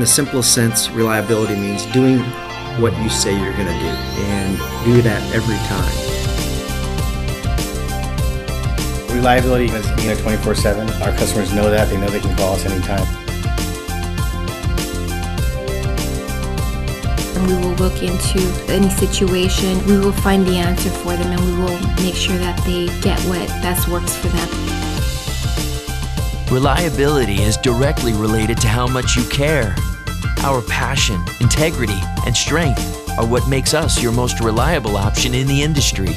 in the simplest sense, reliability means doing what you say you're going to do and do that every time. Reliability is being there 24 7. Our customers know that. They know they can call us anytime. And we will look into any situation. We will find the answer for them and we will make sure that they get what best works for them. Reliability is directly related to how much you care. Our passion, integrity, and strength are what makes us your most reliable option in the industry.